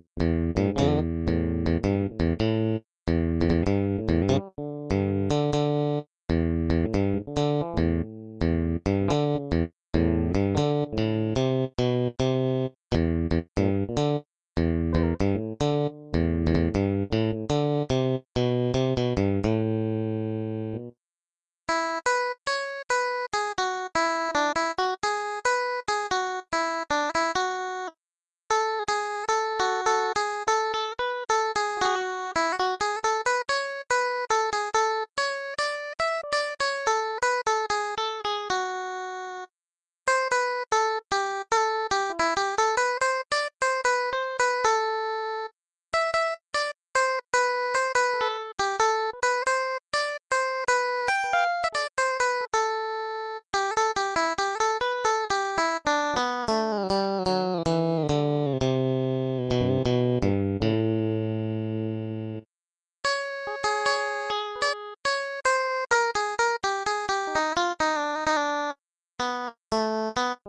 Música